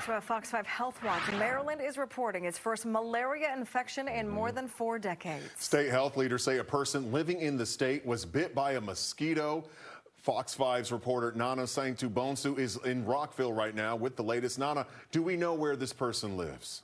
From Fox 5 Health Watch. Maryland is reporting its first malaria infection in more than four decades. State health leaders say a person living in the state was bit by a mosquito. Fox 5's reporter Nana Sentuo Bonsu is in Rockville right now with the latest. Nana, do we know where this person lives?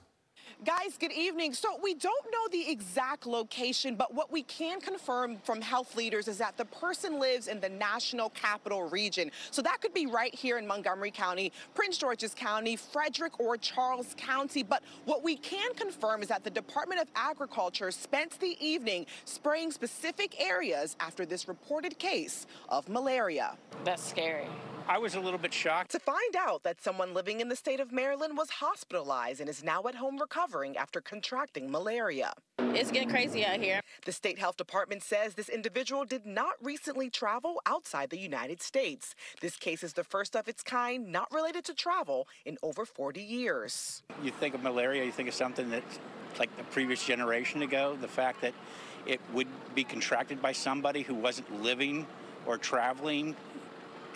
Guys, good evening. So we don't know the exact location, but what we can confirm from health leaders is that the person lives in the national capital region. So that could be right here in Montgomery County, Prince George's County, Frederick or Charles County. But what we can confirm is that the Department of Agriculture spent the evening spraying specific areas after this reported case of malaria. That's scary. I was a little bit shocked. To find out that someone living in the state of Maryland was hospitalized and is now at home recovering after contracting malaria. It's getting crazy out here. The state health department says this individual did not recently travel outside the United States. This case is the first of its kind not related to travel in over 40 years. You think of malaria, you think of something that's like the previous generation ago. The fact that it would be contracted by somebody who wasn't living or traveling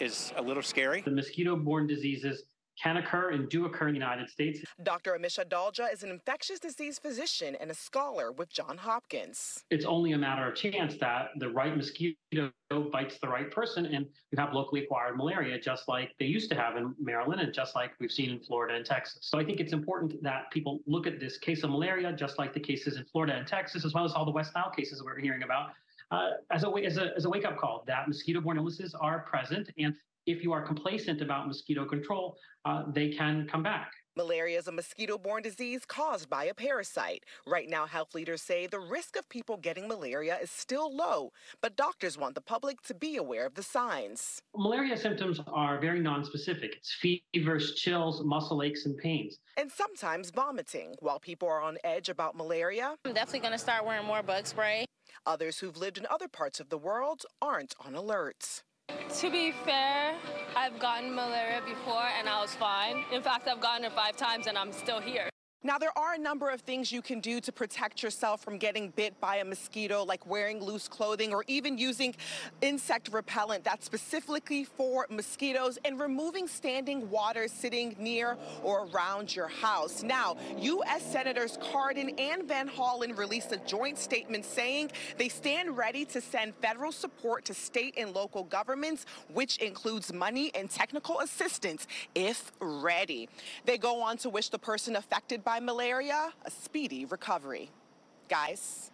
is a little scary. The mosquito-borne diseases can occur and do occur in the United States. Dr. Amesh Adalja is an infectious disease physician and a scholar with John Hopkins. It's only a matter of chance that the right mosquito bites the right person and you have locally acquired malaria, just like they used to have in Maryland and just like we've seen in Florida and Texas. So I think it's important that people look at this case of malaria, just like the cases in Florida and Texas, as well as all the West Nile cases that we're hearing about, uh, as, a, as, a, as a wake up call that mosquito borne illnesses are present. And if you are complacent about mosquito control, uh, they can come back. Malaria is a mosquito borne disease caused by a parasite. Right now, health leaders say the risk of people getting malaria is still low, but doctors want the public to be aware of the signs. Malaria symptoms are very nonspecific. It's fevers, chills, muscle aches, and pains. And sometimes vomiting. While people are on edge about malaria, I'm definitely going to start wearing more bug spray. Others who've lived in other parts of the world aren't on alerts. To be fair, I've gotten malaria before and I was fine. In fact, I've gotten it five times and I'm still here. Now, there are a number of things you can do to protect yourself from getting bit by a mosquito, like wearing loose clothing or even using insect repellent that's specifically for mosquitoes and removing standing water sitting near or around your house. Now, U.S. Senators Cardin and Van Hollen released a joint statement saying they stand ready to send federal support to state and local governments, which includes money and technical assistance if ready. They go on to wish the person affected by by malaria, a speedy recovery. Guys,